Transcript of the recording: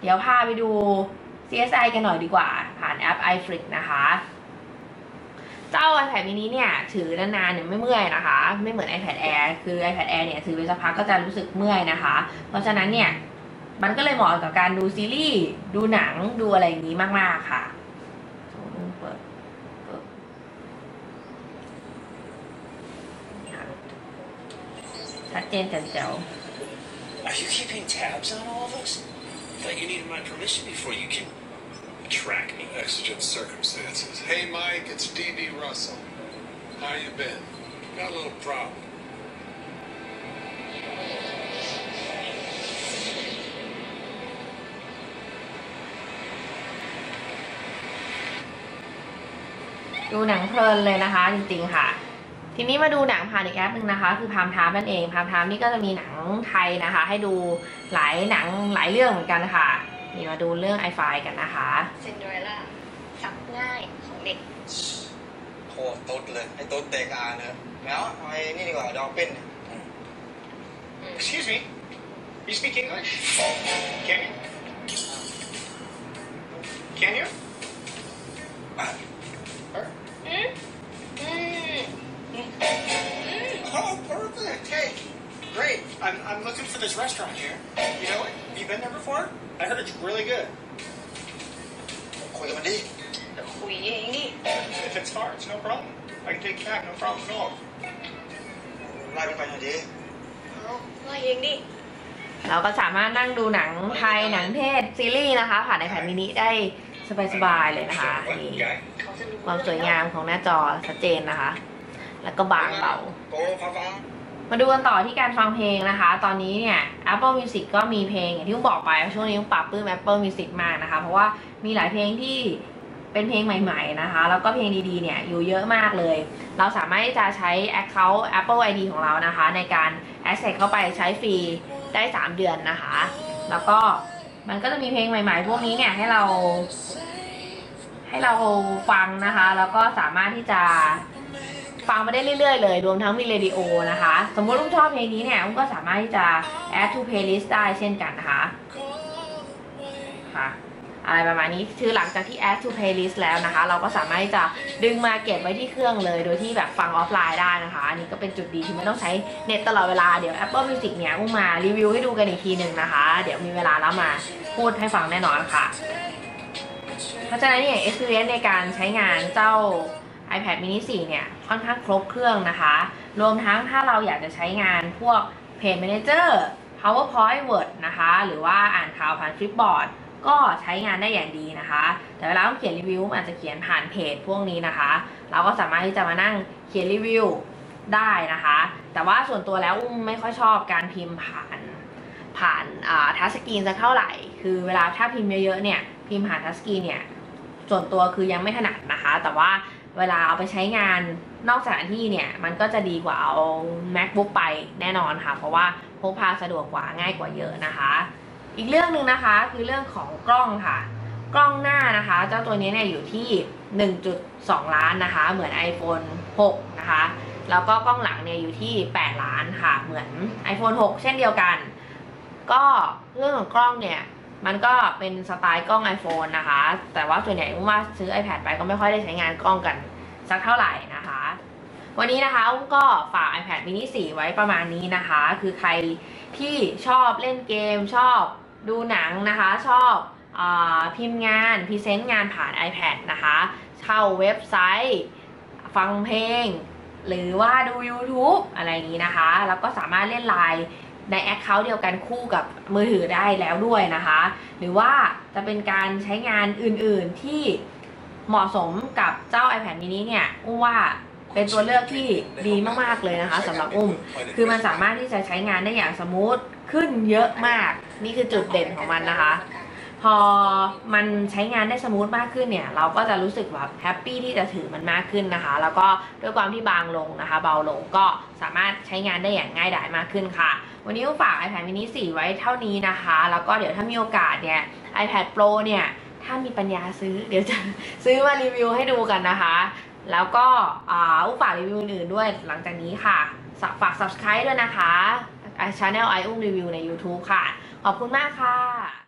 เดี๋ยวพาไปดู CSI กันหน่อยดีกว่า ผ่านแอป iFlix นะคะ เจ้า iPad mini เนี่ย ถือนานๆเนี่ยไม่เมื่อยนะคะ ไม่เหมือน iPad Air คือ iPad Air เนี่ยถือไปสักพักก็จะรู้สึกเมื่อยนะคะ เพราะฉะนั้นเนี่ย มันก็เลยเหมาะกับการดูซีรีส์ ดูหนัง ดูอะไรอย่างนี้มากๆค่ะเปิดชัดเจนแจ่มแจ๋ว Are you keeping tabs on all of us? Thought you needed my permission before you can track me. Exigent circumstances. Hey, Mike, it's D.B. Russell. How you been? Got a little problem. ดูหนังเพลินเลยนะคะ จริงๆค่ะ ทีนี้มาดูหนังผ่านอีกแอปหนึ่งนะคะ คือพามทามนั่นเองพามทามนี่ก็จะมีหนังไทยนะคะ ให้ดูหลายหนังหลายเรื่องเหมือนกันค่ะนี่มาดูเรื่องไอไฟกันนะคะซินเดอเรลล่าซับง่ายของเด็กโคตรตุ๊ดเลยไอ้ตุ๊ดเตะกาเนอะแมวเอาไอ้นี่ดีกว่าดอลฟินเนี่ย Excuse me. You speak English? Can you? Can you? I'm, I'm looking for this restaurant here. You know it? You been there before? I heard it's really good. คุยกับมันดิเดี๋ยวคุยเองนี่ If it's far, it's no problem. I can take cab, no problem at all. ไล่มันไปหน่อยดิเอาว่าเองดิ เราก็สามารถนั่งดูหนังไทยหนังเทศซีรีส์นะคะ ผ่านไอแพดมินิได้สบายๆเลยนะคะนี่ guy. เขาจะรู้ความสวยงามของหน้าจอชัดเจนนะคะ แล้วก็บางเบา โตฟ้าฟ้า มาดูกันต่อที่การฟังเพลงนะคะ ตอนนี้เนี่ย Apple Music ก็มีเพลงอย่างที่บอกไปช่วงนี้ปรับปื้ม Apple Music มากนะคะ เพราะว่ามีหลายเพลงที่เป็นเพลงใหม่ๆนะคะ แล้วก็เพลงดีๆเนี่ยอยู่เยอะมากเลย เราสามารถที่จะใช้ Account Apple ID ของเรานะคะ ในการ Access เข้าไปใช้ฟรีได้ 3 เดือนนะคะ แล้วก็มันก็จะมีเพลงใหม่ๆ พวกนี้เนี่ยให้เรา ให้เราฟังนะคะ แล้วก็สามารถที่จะ ฟังมาได้เรื่อยๆเลย รวมทั้งมีเรดิโอนะคะ สมมติลุงชอบเพลงนี้เนี่ยลุงก็สามารถที่จะ add to playlist ได้เช่นกันนะคะค่ะอะไรประมาณนี้คือหลังจากที่ add to playlist แล้วนะคะ เราก็สามารถที่จะดึงมาเก็บไว้ที่เครื่องเลย โดยที่แบบฟังออฟไลน์ได้นะคะ อันนี้ก็เป็นจุดดีที่ไม่ต้องใช้เน็ตตลอดเวลา เดี๋ยว Apple Music เนี่ยอุ้มมารีวิวให้ดูกันอีกทีหนึ่งนะคะ เดี๋ยวมีเวลาแล้วมาพูดให้ฟังแน่นอนค่ะ เพราะฉะนั้นเนี่ย experience ในการใช้งานเจ้า iPad mini 4 เนี่ย ค่อนข้างครบเครื่องนะคะ รวมทั้งถ้าเราอยากจะใช้งานพวก Page Manager PowerPoint Word นะคะ หรือว่าอ่านข่าวผ่าน Flipboard ก็ใช้งานได้อย่างดีนะคะ แต่เวลาเราเขียนรีวิวอาจจะเขียนผ่านเพจพวกนี้นะคะ เราก็สามารถที่จะมานั่งเขียนรีวิวได้นะคะ แต่ว่าส่วนตัวแล้วอุ้มไม่ค่อยชอบการพิมพ์ผ่านผ่านทัชสกรีนสักเท่าไหร่ คือเวลาถ้าพิมพ์เยอะๆเนี่ย พิมพ์ผ่านทัชสกรีนเนี่ย ส่วนตัวคือยังไม่ถนัดนะคะ แต่ว่า เวลาเอาไปใช้งานนอกสถานที่เนี่ย มันก็จะดีกว่าเอา macbook ไปแน่นอนค่ะ เพราะว่าพกพาสะดวกกว่าง่ายกว่าเยอะนะคะ อีกเรื่องหนึ่งนะคะคือเรื่องของกล้องค่ะ กล้องหน้านะคะ เจ้าตัวนี้เนี่ยอยู่ที่ 1.2 ล้านนะคะ เหมือน iPhone 6 นะคะ แล้วก็กล้องหลังเนี่ยอยู่ที่ 8 ล้านค่ะ เหมือน iPhone 6 เช่นเดียวกัน ก็เรื่องของกล้องเนี่ย มันก็เป็นสไตล์กล้อง iPhone นะคะ แต่ว่าส่วนใหญ่อุ้มว่าซื้อ iPad ไปก็ไม่ค่อยได้ใช้งานกล้องกันสักเท่าไหร่นะคะ วันนี้นะคะอุ้มก็ฝาก iPad mini 4 ไว้ประมาณนี้นะคะ คือใครที่ชอบเล่นเกม ชอบดูหนังนะคะ ชอบอพิมพ์งาน present งานผ่าน iPad นะคะ เข้าเว็บไซต์ ฟังเพลง หรือว่าดู YouTube อะไรอย่างนี้นะคะ แล้วก็สามารถเล่นไลน์ ใน account เดียวกันคู่กับมือถือได้แล้วด้วยนะคะ หรือว่าจะเป็นการใช้งานอื่นๆที่เหมาะสมกับเจ้า iPad mini เนี่ยอุ้มว่าเป็นตัวเลือกที่ดีมากๆเลยนะคะสำหรับอุ้ม คือมันสามารถที่จะใช้งานได้อย่าง smooth ขึ้นเยอะมาก นี่คือจุดเด่นของมันนะคะ พอมันใช้งานได้ smooth มากขึ้นเนี่ย เราก็จะรู้สึกแบบ happy ที่จะถือมันมากขึ้นนะคะ แล้วก็ด้วยความที่บางลงนะคะ เบาลงก็สามารถใช้งานได้อย่างง่ายดายมากขึ้นค่ะ วันนี้ก็ฝาก iPad mini 4 ไว้เท่านี้นะคะ แล้วก็เดี๋ยวถ้ามีโอกาสเนี่ย iPad Pro เนี่ย ถ้ามีปัญญาซื้อ เดี๋ยวจะซื้อมารีวิวให้ดูกันนะคะ แล้วก็อ่าอุ้ฝากรีวิวอื่นๆด้วยหลังจากนี้ค่ะ ฝาก subscribe ด้วยนะคะช anel ไออุ้มรีวิวใน YouTube ค่ะ ขอบคุณมากค่ะ